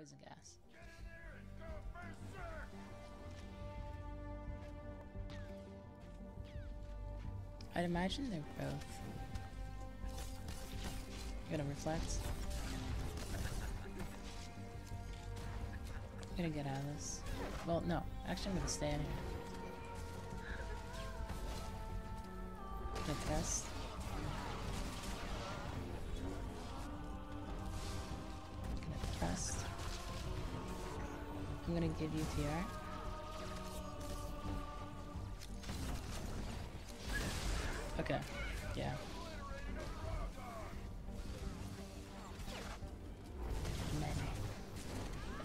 poison gas. I'd imagine they're both gonna reflect. I'm gonna get out of this. Well, no. Actually, I'm gonna stay in here. Gonna test. Gonna. I'm gonna give you TR. Okay. Yeah.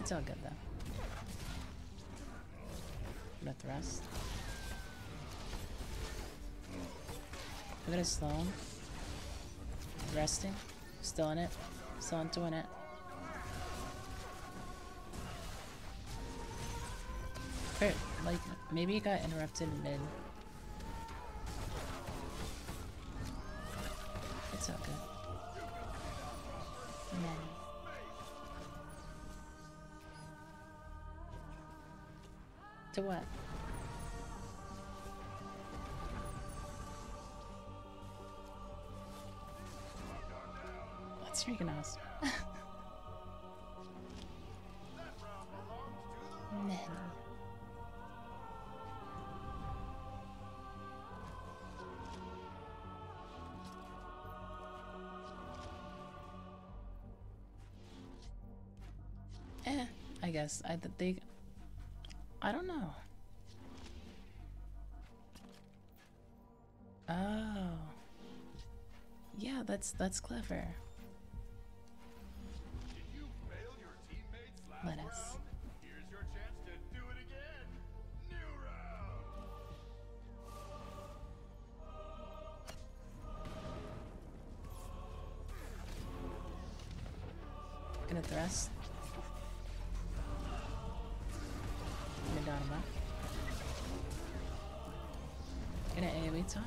It's all good though. I'm gonna thrust. I'm gonna slow him. Resting. Still in it. Still into it. Or, like, maybe it got interrupted mid. It's all good. Man. To what? That's freaking awesome. I guess I th- they. I don't know. Oh. Yeah, that's that's clever. Let us. Here's your Gonna AoE time.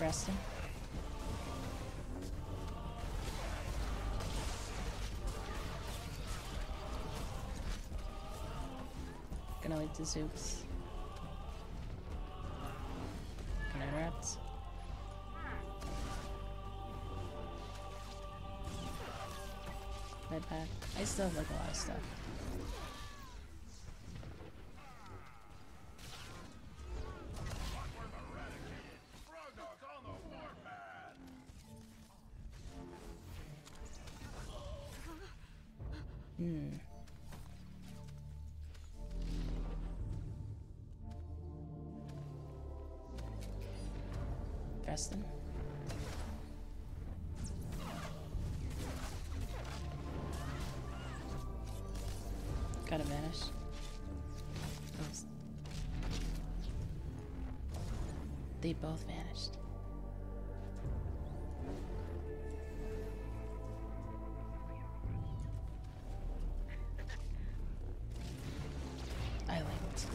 Resting. Gonna lead to Zooks. Back. I still have like a lot of stuff. Hmm. Preston. They both vanished. I linked.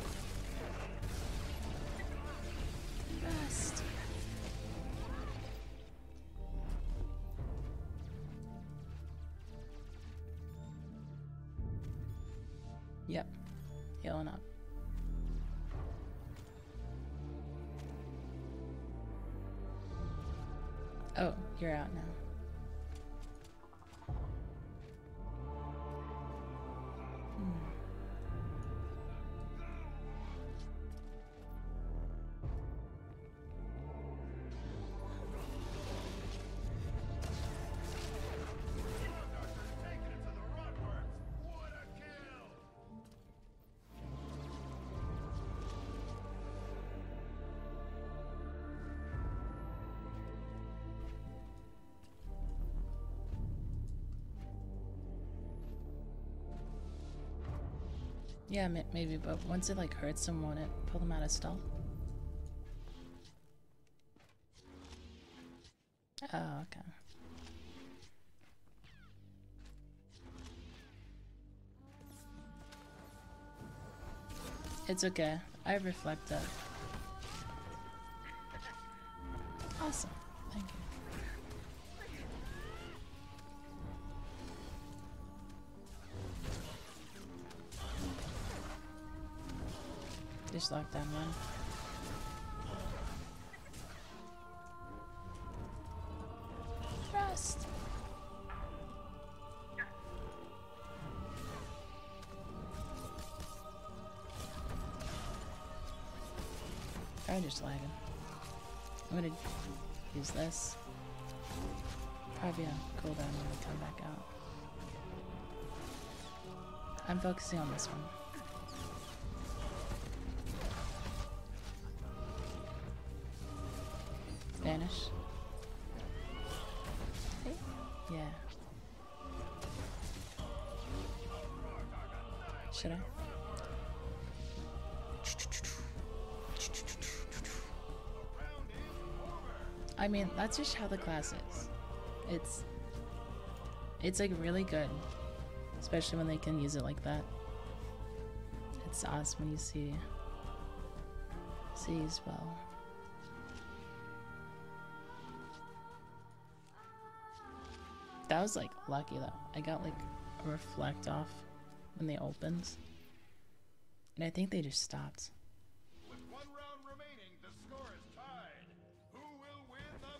Yep. Healing up. Oh, you're out now. Yeah, ma- maybe, but once it like hurts someone, it pull them out of stealth. Oh, okay. It's okay. I reflect that. Awesome. Thank you. Just lock down one. Thrust. I'm just lagging. I'm gonna use this. Probably uh, a cooldown when we come back out. I'm focusing on this one. Yeah. Should I? I mean, that's just how the class is. It's it's like really good, especially when they can use it like that. It's awesome when you see see as well. That was like lucky though. I got like a reflect off when they opened. And I think they just stopped. With one round remaining, the score is tied. Who will win the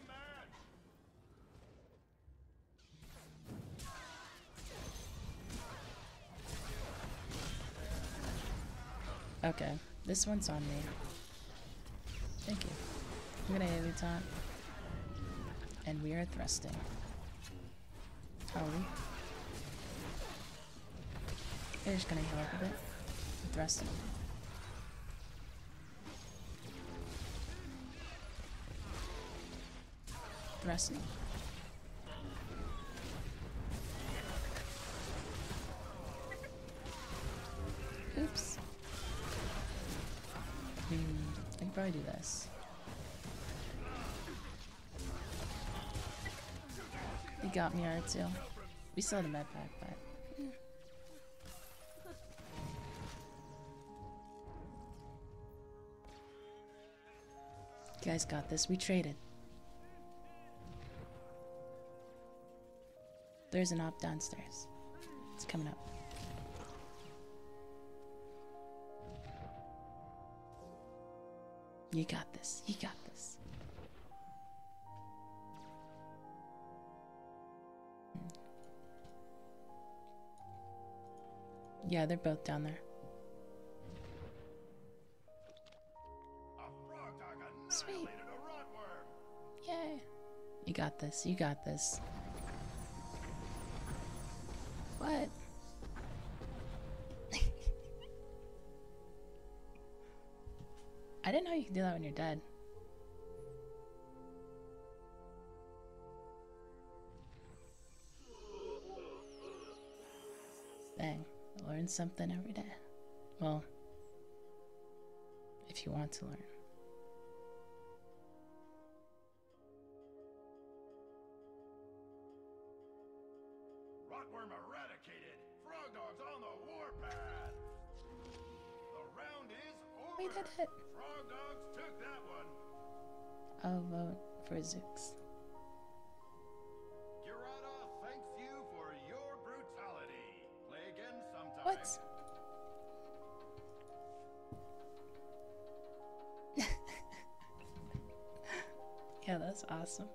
match? Okay, this one's on me. Thank you. I'm gonna AoE taunt. And we are thrusting. We? We're just gonna heal up a bit. Thrusting. Thrusting. Oops. Hmm, I can probably do this. Got me, R2. We still had a med pack, but. You guys got this. We traded. There's an op downstairs. It's coming up. You got this. You got this. Yeah, they're both down there. Sweet. Yay. You got this. You got this. What? I didn't know you could do that when you're dead. Learn something every day. Well, if you want to learn. Rotworm eradicated. Frog dog's on the warpath. The round is over. We did it. Frog dogs took that one. I'll vote for Zooks. Awesome.